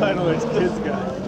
Finally, kids guy.